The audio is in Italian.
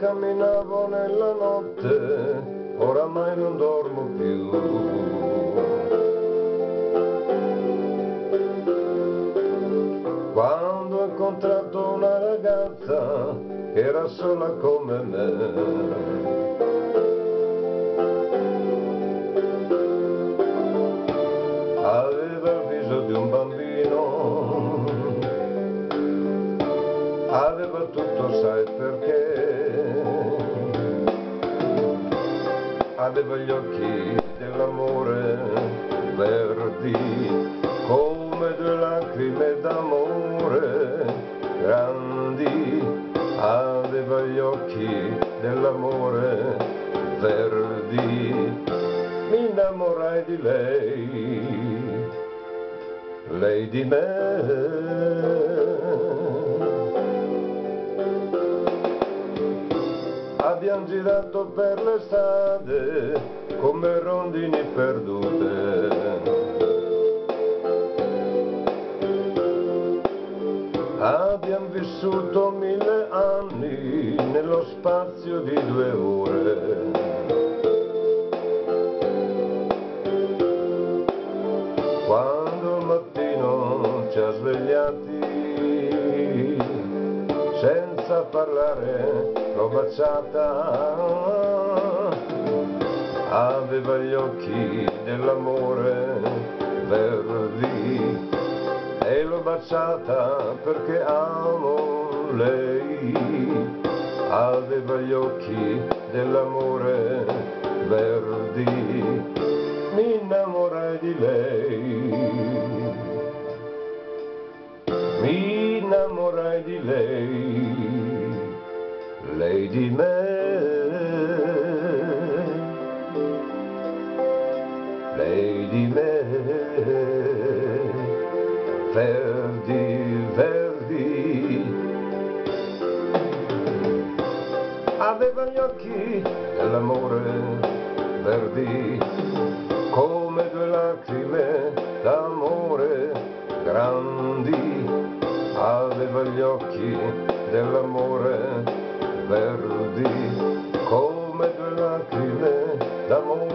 camminavo nella notte, oramai non dormo più. Quando ho incontrato una ragazza era sola come me, aveva aveva tutto sai perché, aveva gli occhi dell'amore verdi come due lacrime d'amore grandi, aveva gli occhi dell'amore verdi mi innamorai di lei, lei di me. Abbiamo girato per le strade come rondini perdute. Abbiamo vissuto mille anni nello spazio di due ore. Quando al mattino ci ha svegliati, senza parlare l'ho baciata, aveva gli occhi dell'amore verdi e l'ho baciata perché amo lei, aveva gli occhi dell'amore verdi mi innamorai di lei, di lei, lei di me, lei di me, verdi, verdi, aveva gli occhi dell'amore verdi occhi dell'amore verdi come due lacrime d'amore.